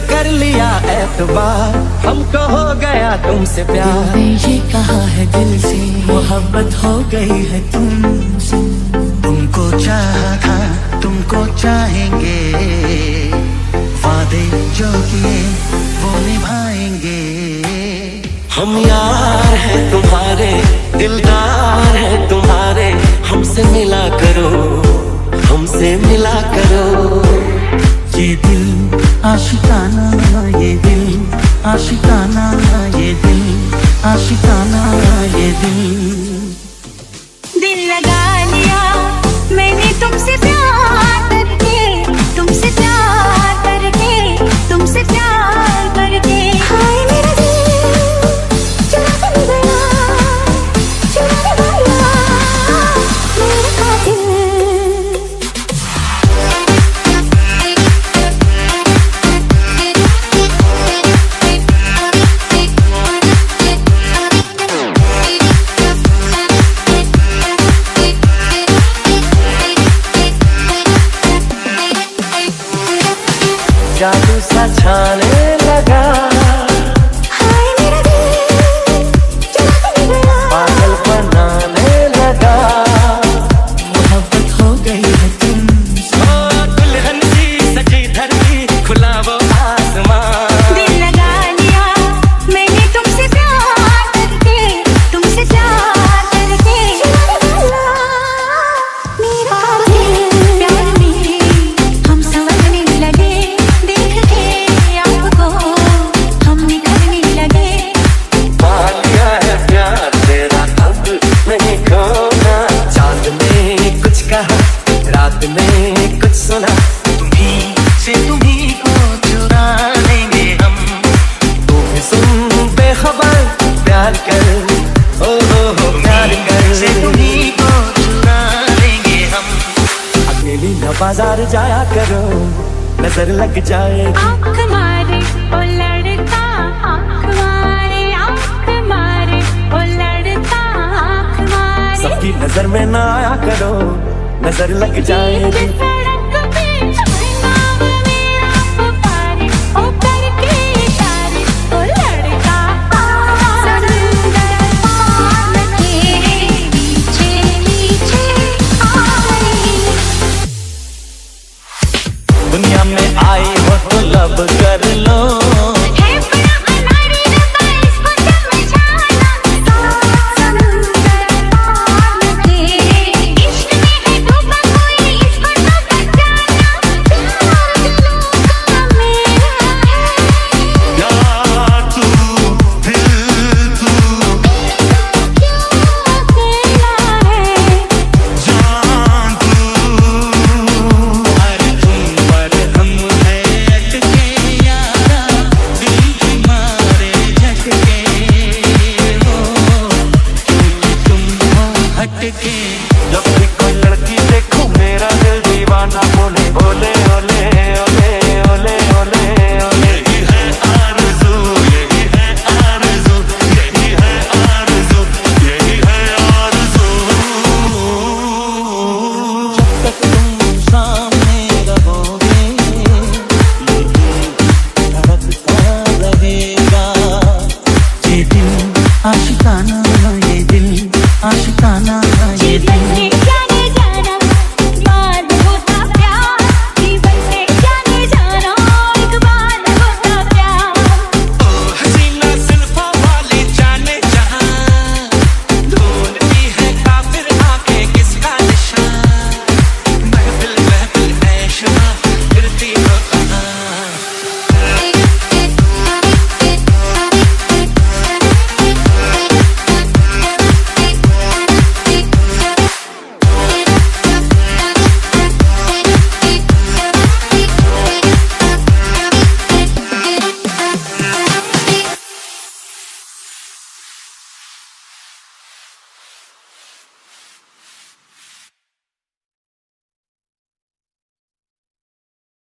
कर लिया एतबार। हमको तो हो गया तुमसे प्यार। दिल ये कहा है दिल से। मोहब्बत हो गई है तुमसे। तुमको चाहा था तुमको चाहेंगे। वादे जो किए वो निभाएँगे। हम यार है तुम्हारे दिलदार है तुम्हारे। हमसे मिला करो हमसे मिला करो আশিকানা ये दिल आशिकाना ये दिल आशिकाना ये दिल सा छाने लगा। बाज़ार जाया करो नज़र लग जाए। लड़का सबकी नज़र में ना आया करो नज़र लग जाए। लो हटके जब भी कोई लड़की देखूँ मेरा दिल दीवाना बोले बोले ओले ओले ओले ओले है आरज़ू यही है आरज़ू यही है तुम सामने रहोगे यही ये दिल आशिकाना ये दिल आशिकाना ये दिन